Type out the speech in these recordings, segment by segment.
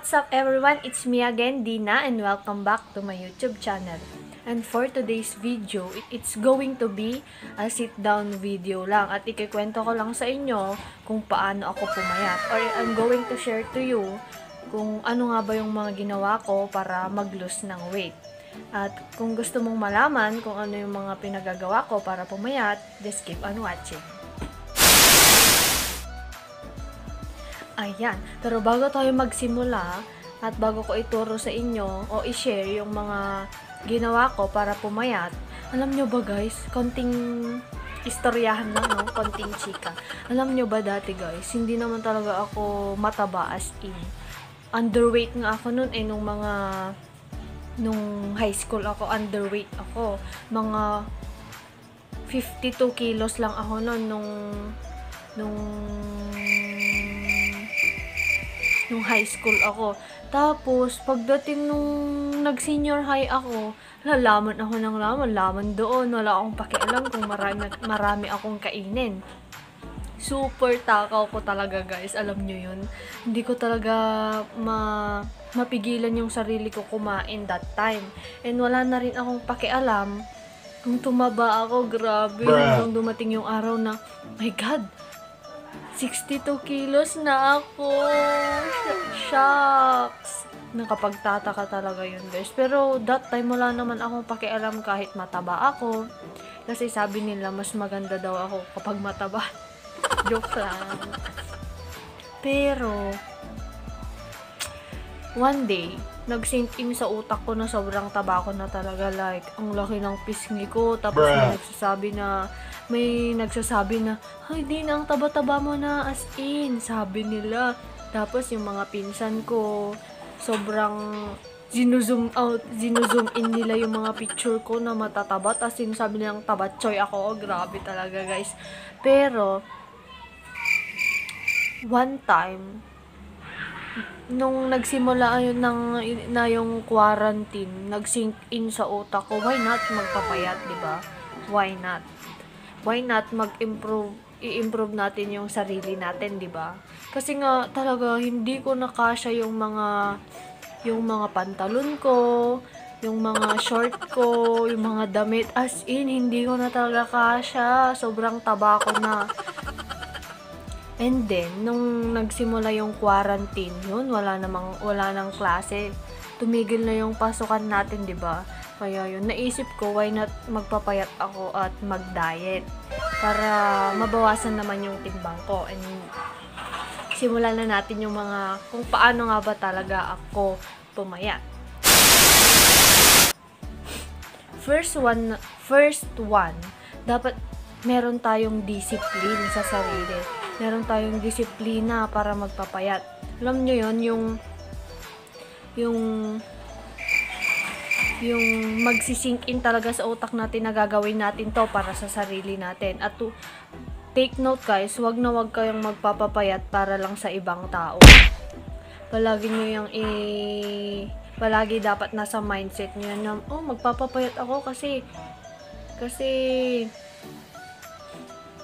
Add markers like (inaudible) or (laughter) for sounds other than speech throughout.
What's up everyone? It's me again, Dina, and welcome back to my YouTube channel. And for today's video, it- it's going to be a sit-down video lang. At ikikwento ko lang sa inyo kung paano ako pumayat. Or I'm going to share to you kung ano nga ba yung mga ginawa ko para mag-lose ng weight. At kung gusto mong malaman kung ano yung mga pinagagawa ko para pumayat, just keep on watching. Ayan. Pero bago tayo magsimula, at bago ko ituro sa inyo o i-share yung mga ginawa ko para pumayat, alam nyo ba guys, konting istoryahan lang, no? Konting chika. Alam nyo ba dati guys, hindi naman talaga ako mataba as in. Underweight nga ako nun eh, nung mga nung high school ako, underweight ako. Mga 52 kilos lang ako nun nung nung nung high school ako. Tapos, pagdating nung nag-senior high ako, lalaman ako ng laman, laman doon. Wala akong pakialam kung marami, marami akong kainin. Super takaw ko talaga guys, alam nyo yun. Hindi ko talaga ma mapigilan yung sarili ko kumain that time. And wala na rin akong pakialam kung tumaba ako, grabe. Hanggang dumating yung araw na, my God, 62 kilos na ako. Sh- Shucks. Nakapagtataka talaga yun, guys. Pero that time wala naman akong pakialam kahit mataba ako. Kasi sabi nila mas maganda daw ako kapag mataba. (laughs) Joke lang. Pero, one day, nag-sink in sa utak ko na sobrang taba ko na talaga. Like, ang laki ng pisngi ko. Tapos nagsasabi na, may nagsasabi na, ay, di na, ang taba-taba mo na, as in, sabi nila. Tapos yung mga pinsan ko, sobrang zinuzoom out, zinuzoom in nila yung mga picture ko na matataba. Tapos sinasabi nilang tabatchoy ako. Oh, grabe talaga, guys. Pero, one time, nung nagsimula ayun ng na yung quarantine, nag-sink in sa utak ko, why not magpapayat, 'di ba? Why not? Why not mag-improve i-improve natin yung sarili natin, 'di ba? Kasi nga talaga hindi ko nakasya yung mga yung mga pantalon ko, yung mga short ko, yung mga damit as in hindi ko na talaga kasya. Sobrang taba ko na. And then, nung nagsimula yung quarantine, yun, wala namang, wala nang klase. Tumigil na yung pasukan natin, di ba? Kaya yun, naisip ko, why not magpapayat ako at mag-diet? Para mabawasan naman yung timbang ko. And simulan na natin yung mga, kung paano nga ba talaga ako pumayat. First one, first one, dapat meron tayong discipline sa sarili. Meron tayong disiplina para magpapayat. Alam nyo yon yung yung yung magsisink in talaga sa utak natin na gagawin natin to para sa sarili natin. At to, take note guys, wag na wag kayong magpapapayat para lang sa ibang tao. Palagi nyo yung i... Palagi dapat nasa mindset nyo na, oh, magpapapayat ako kasi... Kasi...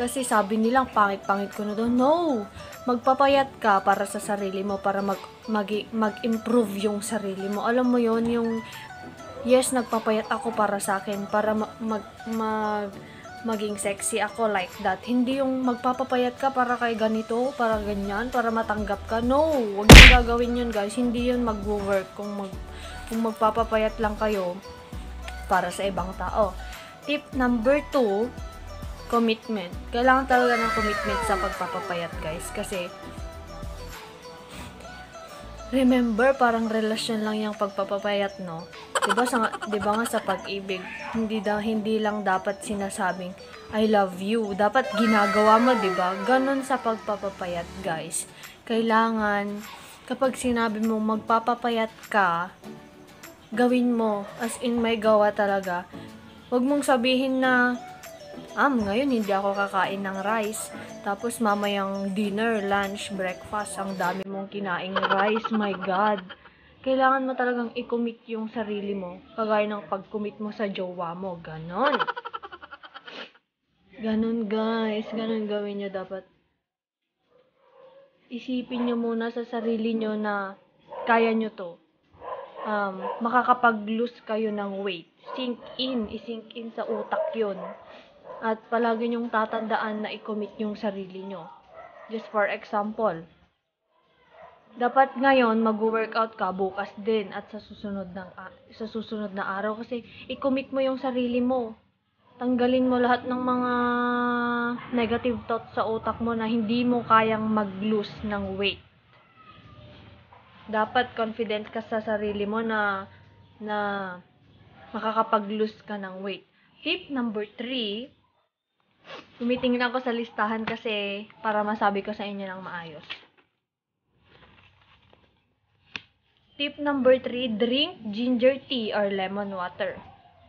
Kasi sabi nilang pangit-pangit ko na daw. No! Magpapayat ka para sa sarili mo, para mag, mag, mag-improve yung sarili mo. Alam mo yon yung, yes, nagpapayat ako para sa akin, para mag, mag, mag maging sexy ako like that. Hindi yung magpapapayat ka para kay ganito, para ganyan, para matanggap ka. No! Huwag niyo gagawin yun, guys. Hindi yun mag-work kung, mag, kung magpapapayat lang kayo para sa ibang tao. Tip number two, commitment. Kailangan talaga ng commitment sa pagpapapayat, guys. Kasi, remember, parang relasyon lang yung pagpapapayat, no? 'Di ba sa 'di ba nga sa pag-ibig, hindi da hindi lang dapat sinasabing I love you. Dapat ginagawa mo, 'di ba? Ganon sa pagpapapayat, guys. Kailangan kapag sinabi mo magpapapayat ka, gawin mo as in may gawa talaga. Huwag mong sabihin na Am, ngayon hindi ako kakain ng rice. Tapos mamayang dinner, lunch, breakfast, ang dami mong kinaing rice. My God. Kailangan mo talagang i-commit yung sarili mo. Kagaya ng pag-commit mo sa jowa mo. Ganon. Ganon guys. Ganon gawin nyo dapat. isipin nyo muna sa sarili nyo na kaya nyo to. Um, makakapag-lose kayo ng weight. Sink in, isink in sa utak yun. At palagi nyong tatandaan na i-commit yung sarili nyo. Just for example, dapat ngayon mag-workout ka bukas din at sa susunod ng a- sa susunod na araw kasi i-commit mo yung sarili mo. Tanggalin mo lahat ng mga negative thoughts sa utak mo na hindi mo kayang mag-lose ng weight. Dapat confident ka sa sarili mo na na makakapag-lose ka ng weight. Tip number 3, tumitingin ako sa listahan kasi para masabi ko sa inyo ng maayos. Tip number 3, drink ginger tea or lemon water.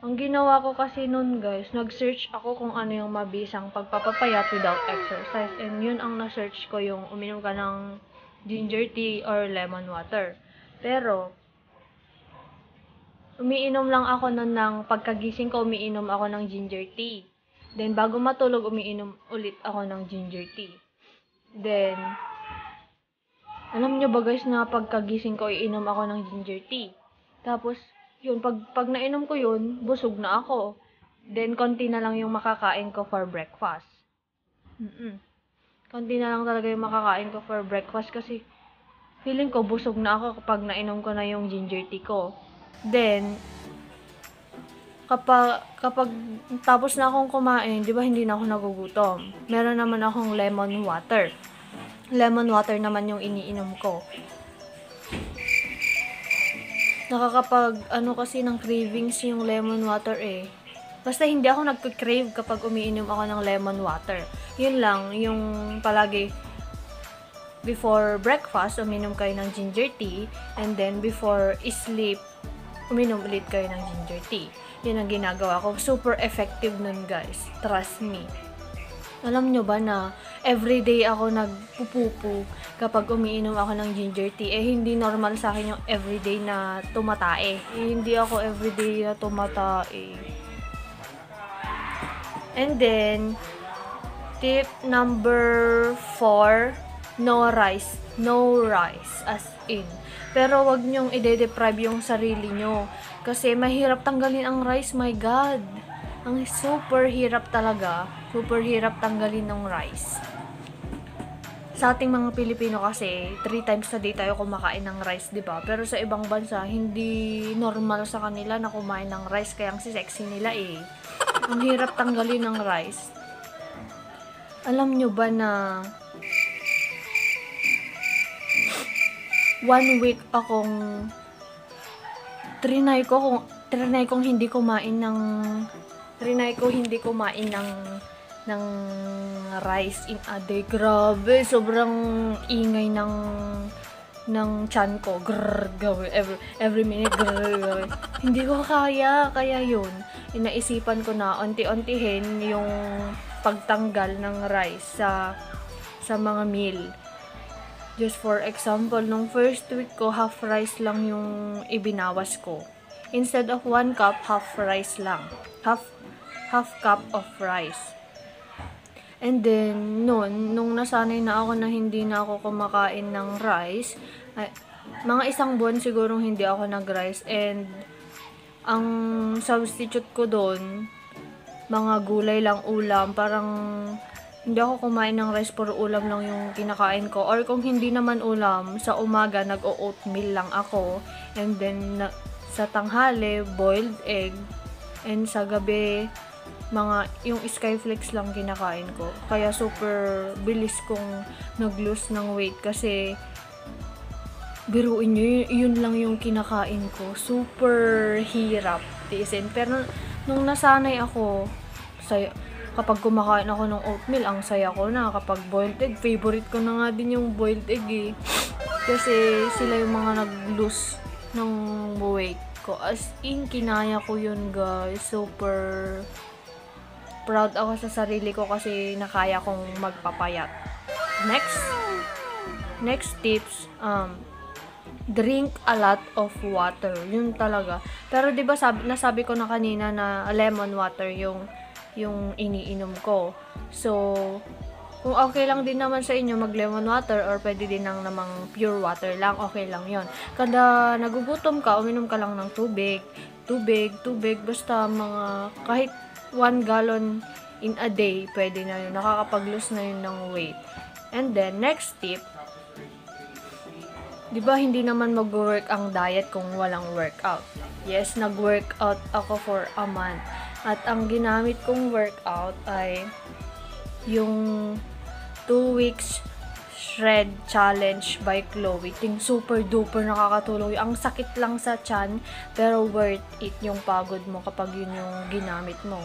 Ang ginawa ko kasi nun guys, nag-search ako kung ano yung mabisang pagpapapayat without exercise. And yun ang na-search ko yung uminom ka ng ginger tea or lemon water. Pero, umiinom lang ako nun ng pagkagising ko, umiinom ako ng ginger tea. Then, bago matulog, umiinom ulit ako ng ginger tea. Then, alam nyo ba guys na pagkagising ko, iinom ako ng ginger tea. Tapos, yun, pag, pag nainom ko yun, busog na ako. Then, konti na lang yung makakain ko for breakfast. Mm-mm. Konti na lang talaga yung makakain ko for breakfast kasi feeling ko busog na ako kapag nainom ko na yung ginger tea ko. Then, kapag, kapag tapos na akong kumain, di ba hindi na ako nagugutom. Meron naman akong lemon water lemon water naman yung iniinom ko. Nakakapag, ano kasi ng cravings yung lemon water eh. Basta hindi ako nagka-crave kapag umiinom ako ng lemon water. Yun lang, yung palagi before breakfast, uminom kayo ng ginger tea. And then before sleep, uminom ulit kayo ng ginger tea. Yun ang ginagawa ko. Super effective nun guys. Trust me. Alam nyo ba na everyday ako nagpupupu kapag umiinom ako ng ginger tea? Eh, hindi normal sa akin yung everyday na tumatae. Eh, hindi ako everyday na tumatae. And then, tip number 4, no rice. No rice, as in. Pero wag nyong ide-deprive yung sarili nyo. Kasi mahirap tanggalin ang rice, my God. Ang super hirap talaga. Super hirap tanggalin ng rice. Sa ating mga Pilipino kasi, three times a day tayo kumakain ng rice, di ba? Pero sa ibang bansa, hindi normal sa kanila na kumain ng rice, kaya ang sexy nila eh. Ang hirap tanggalin ng rice. Alam nyo ba na one week akong trinay ko kung trinay kong hindi kumain ng trinay ko hindi kumain ng ng rice in a day. Grabe, sobrang ingay ng ng chan ko. Grrr, gawi, every, every minute, grrr, gawi. Hindi ko kaya, kaya yun. Inaisipan ko na onti-ontihin yung pagtanggal ng rice sa sa mga meal. Just for example, nung first week ko, half rice lang yung ibinawas ko. Instead of one cup, half rice lang. Half, half cup of rice. And then, noon, nung nasanay na ako na hindi na ako kumakain ng rice, ay, mga isang buwan sigurong hindi ako nag-rice. And, ang substitute ko doon, mga gulay lang ulam, parang hindi ako kumain ng rice, puro ulam lang yung kinakain ko. Or kung hindi naman ulam, sa umaga nag-oatmeal lang ako. And then, na, sa tanghali, boiled egg. And sa gabi, mga, yung skyflakes lang kinakain ko. Kaya super bilis kong nag-lose ng weight kasi biruin nyo, yun, yun lang yung kinakain ko. Super hirap tiisin. Pero nung nasanay ako, saya, kapag kumakain ako ng oatmeal, ang saya ko na. Kapag boiled egg, favorite ko na nga din yung boiled egg eh. Kasi sila yung mga nag-lose ng weight ko. As in, kinaya ko yun guys. Super proud ako sa sarili ko kasi nakaya kong magpapayat. Next, next tips, um, drink a lot of water. Yun talaga. Pero 'di ba sabi nasabi ko na kanina na lemon water yung yung iniinom ko. So Kung okay lang din naman sa inyo mag lemon water or pwede din ng namang pure water lang, okay lang yon. Kada nagugutom ka, uminom ka lang ng tubig, tubig, tubig, basta mga kahit 1 gallon in a day, pwede na yun. Nakakapag-lose na yun ng weight. And then, next tip, di ba hindi naman mag-work ang diet kung walang workout? Yes, nag-workout ako for a month. At ang ginamit kong workout ay yung 2 weeks shred challenge by Chloe. Ting super duper nakakatulong. Ang sakit lang sa chan, pero worth it yung pagod mo kapag yun yung ginamit mo.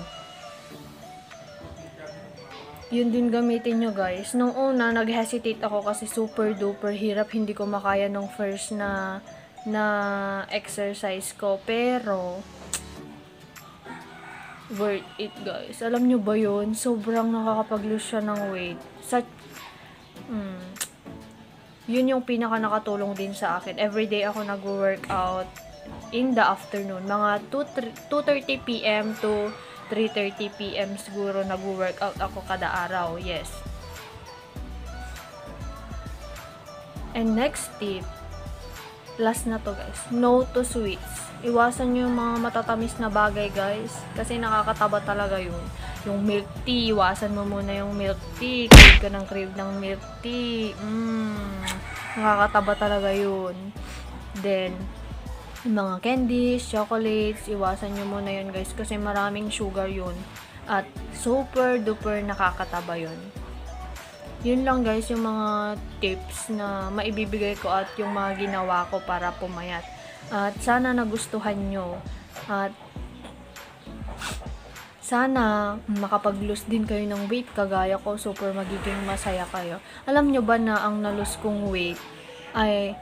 Yun din gamitin nyo guys. Nung una, nag-hesitate ako kasi super duper hirap. Hindi ko makaya nung first na na exercise ko. Pero, worth it guys. Alam nyo ba yun? Sobrang nakakapag-lose siya ng weight. Sa, hmm, yun yung pinaka nakatulong din sa akin. Everyday ako nag-workout in the afternoon. Mga 2.30 p.m. to 3.30 p.m. siguro nag-workout ako kada araw. Yes. And next tip, last na to guys, no to sweets. Iwasan nyo yung mga matatamis na bagay guys, kasi nakakataba talaga yun. Yung milk tea, iwasan mo muna yung milk tea. Crave ka ng crave ng milk tea. Mmm, nakakataba talaga yun. Then, yung mga candies, chocolates, iwasan nyo muna yun guys kasi maraming sugar yun. At super duper nakakataba yun. Yun lang guys yung mga tips na maibibigay ko at yung mga ginawa ko para pumayat. At sana nagustuhan nyo. At sana makapag-lose din kayo ng weight kagaya ko. Super magiging masaya kayo. Alam nyo ba na ang nalose kong weight ay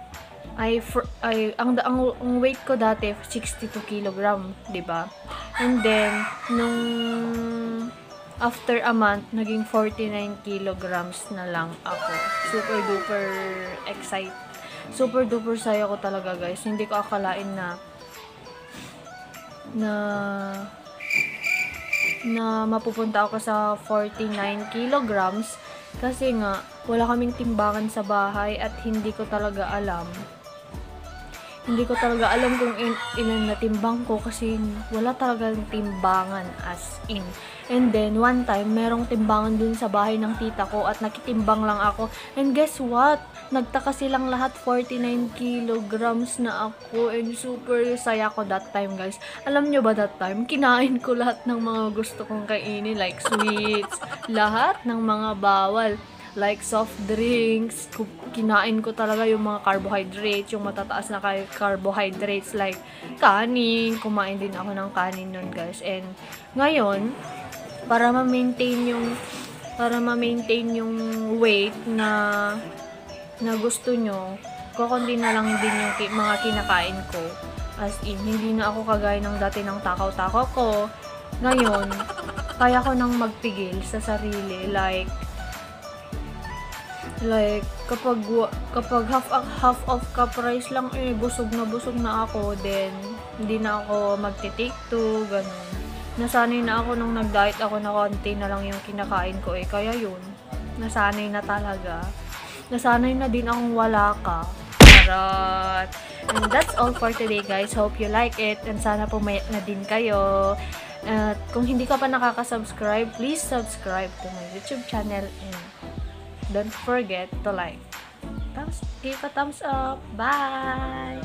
ay, ay ang, ang, ang weight ko dati 62 kg, 'di ba? And then nung after a month naging 49 kilograms na lang ako. Super duper excited. Super duper saya ko talaga, guys. Hindi ko akalain na na na mapupunta ako sa 49 kilograms kasi nga wala kaming timbangan sa bahay at hindi ko talaga alam hindi ko talaga alam kung in, ilan na timbang ko kasi wala talagang timbangan as in. And then, one time, merong timbangan dun sa bahay ng tita ko at nakitimbang lang ako. And guess what? Nagtaka silang lahat 49 kilograms na ako and super saya ko that time guys. Alam nyo ba that time? Kinain ko lahat ng mga gusto kong kainin like sweets, lahat ng mga bawal like soft drinks, kinain ko talaga yung mga carbohydrates, yung matataas na carbohydrates like kanin, kumain din ako ng kanin nun guys. And ngayon, para ma-maintain yung para ma-maintain yung weight na na gusto nyo, kukunti na lang din yung mga kinakain ko. As in, hindi na ako kagaya ng dati ng takaw-takaw ko. Ngayon, kaya ko nang magpigil sa sarili. Like, Like, kapag, kapag half, half of cup rice lang, eh, busog na busog na ako, then, hindi na ako magti-take to, ganun. Nasanay na ako nung nag-diet ako na konti na lang yung kinakain ko, eh, kaya yun, nasanay na talaga. Nasanay na din akong wala ka. Charot! And that's all for today, guys. Hope you like it, and sana pumayat na din kayo. At kung hindi ka pa nakaka-subscribe, please subscribe to my YouTube channel and don't forget to like. Thumbs, give a thumbs up. Bye!